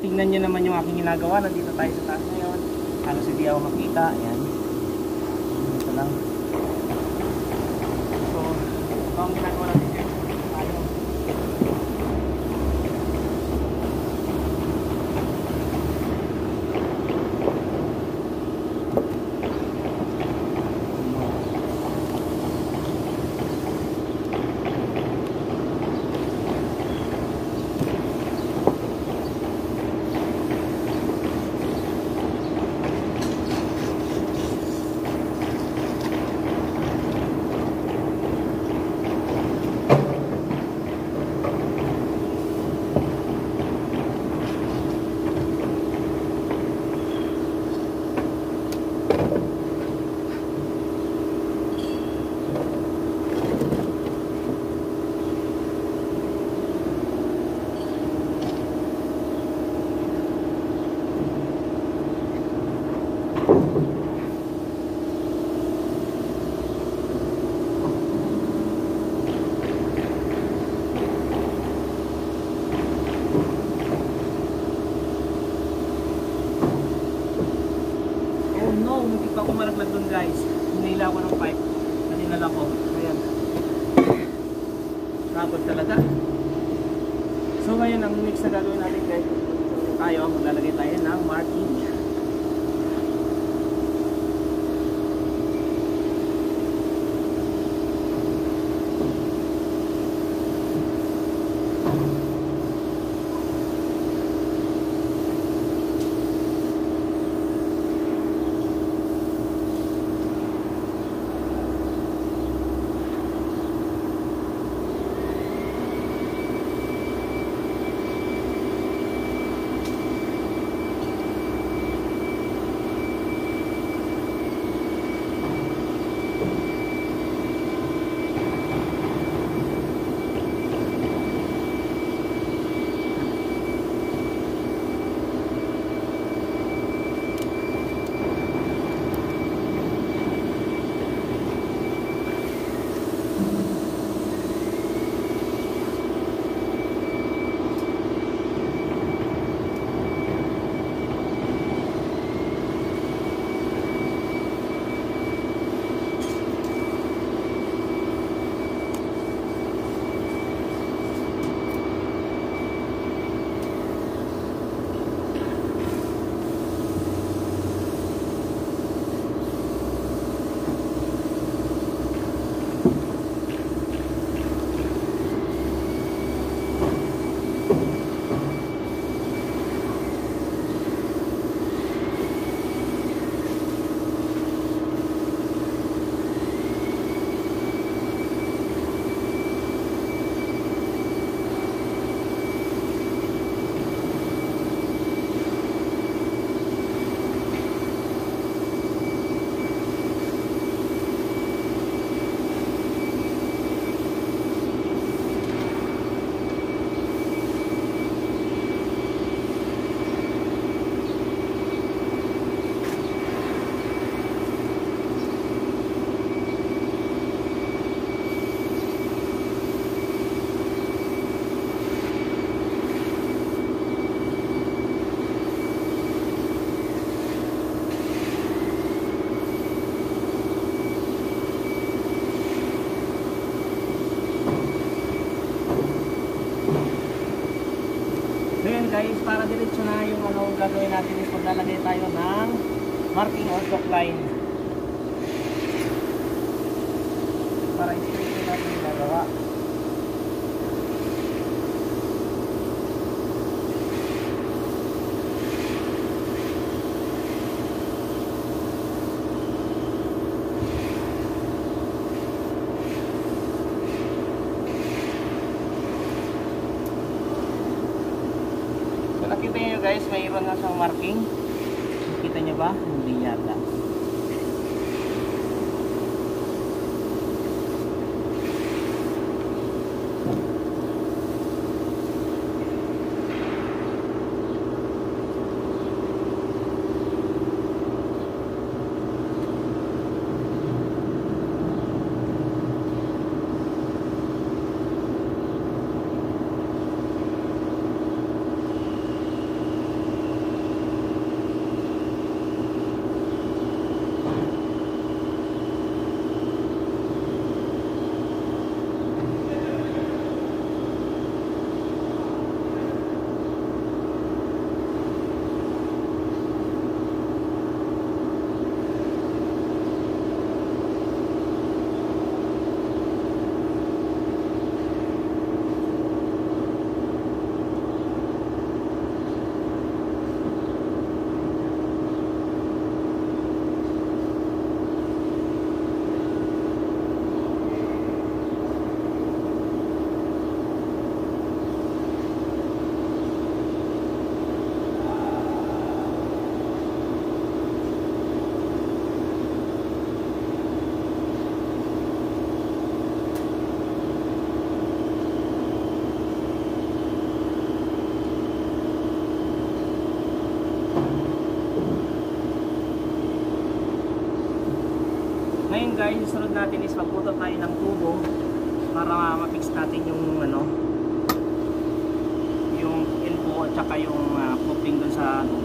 Tingnan nyo naman yung aking ginagawa. Nandito tayo sa taas ngayon. Halos hindi ako makita. Ayan. Ito lang. So, ito ang ginagawa natin guys. Tayo. Oh no, hindi pa ako malaglag doon guys. Hinila ako ng pipe na dinala ko. Ayan. Rapod talaga. So ngayon, ang next na gagawin natin guys, tayo, maglalagay tayo ng marking. Gagawin natin is maglalagay tayo ng marking or dock line. Para i-straight natin yung gagawa. So nakita nyo guys, mayroon marking. Nakita nyo ba? Hindi yata. Guys, yung sunod natin is magputo tayo ng tubo para ma-fix natin yung ano yung elbow at saka yung uh, coupling dun sa tubo.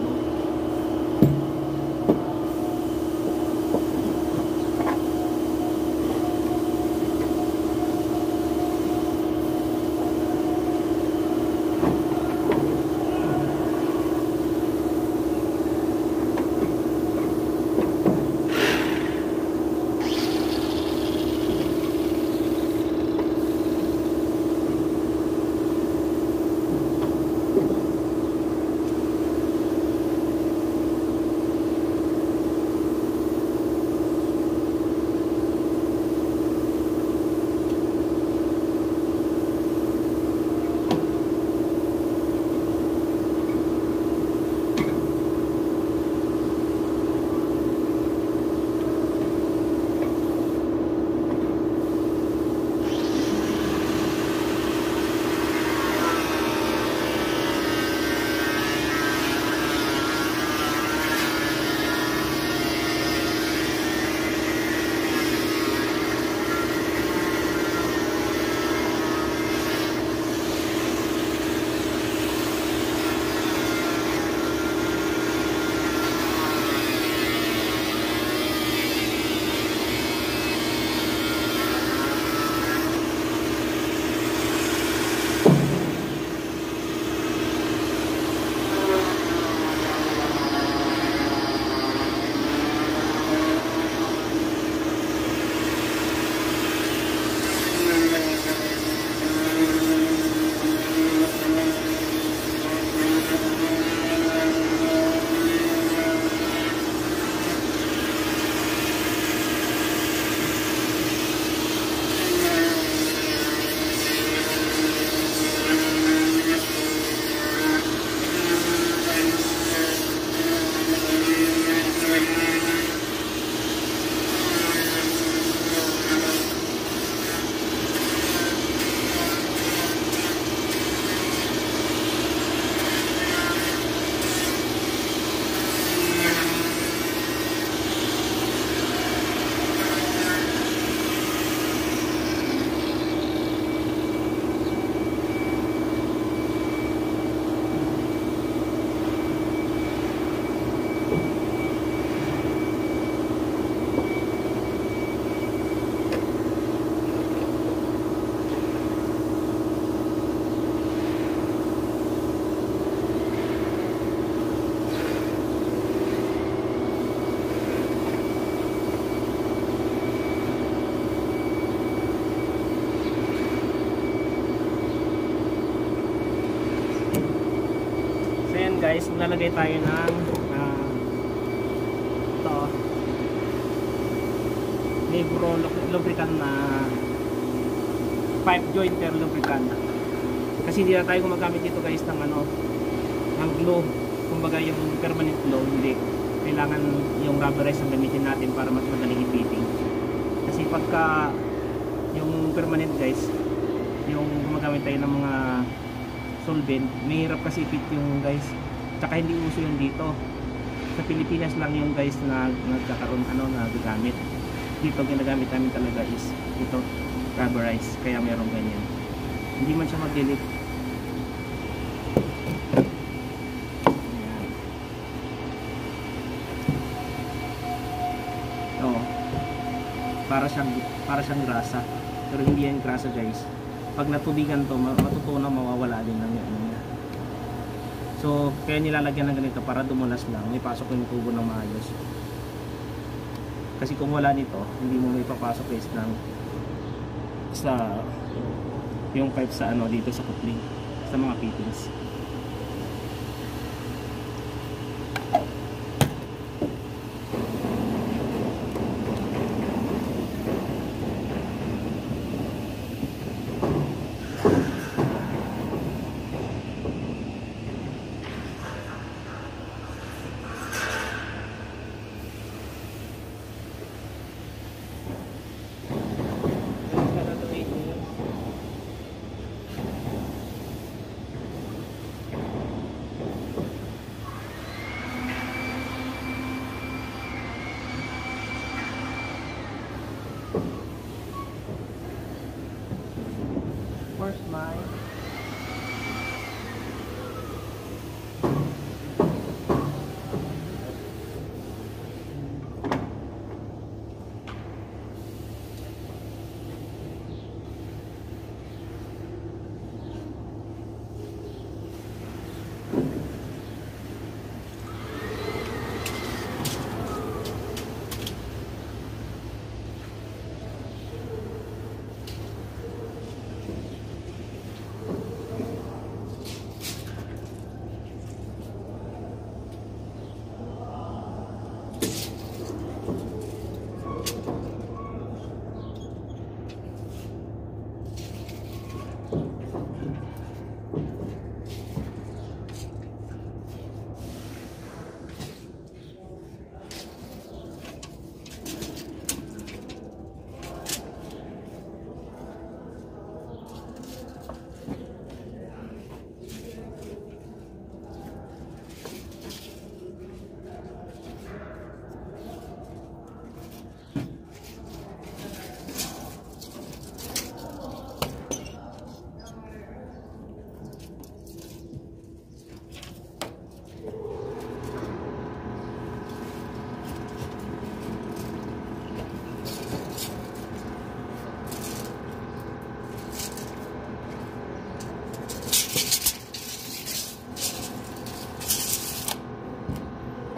Maglalagay tayo ng uh, ito. Negro lubricant na pipe jointer lubricant kasi hindi na tayo gumagamit dito guys ng ano ng glue. Kumbaga yung permanent glue hindi. Kailangan yung rubberized ang gamitin natin para mas madaling i-fitting. Kasi pagka yung permanent guys yung gumagamit tayo ng mga solvent, mahirap kasi fit yung guys. Tsaka hindi uso yun dito. Sa Pilipinas lang yung guys na nagkakaroon ano na gagamit. Dito ginagamit namin talaga is ito rubberized kaya meron ganyan. Hindi man siya. Ayan. Oo. Para siyang para siyang grasa. Pero hindi yan grasa guys pag natubigan to ma- matutunaw mawawala din ng ano niya so kaya nilalagyan ng ganito para dumulas lang may pasok yung tubo ng maayos. Kasi kung wala nito hindi mo may papasok guys ng sa yung pipe sa ano dito sa coupling sa mga fittings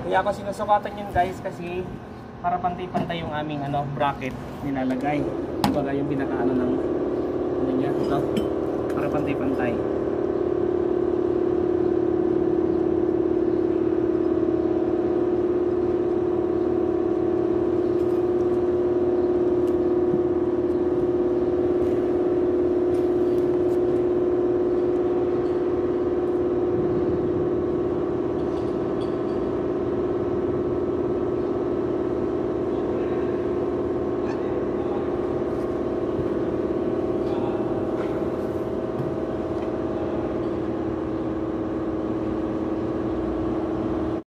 Kaya ako sinusukatan yun guys kasi para pantay-pantay yung aming ano bracket nilalagay. Kumbaga yung pinakaano ng ano niya, ito. Para pantay-pantay.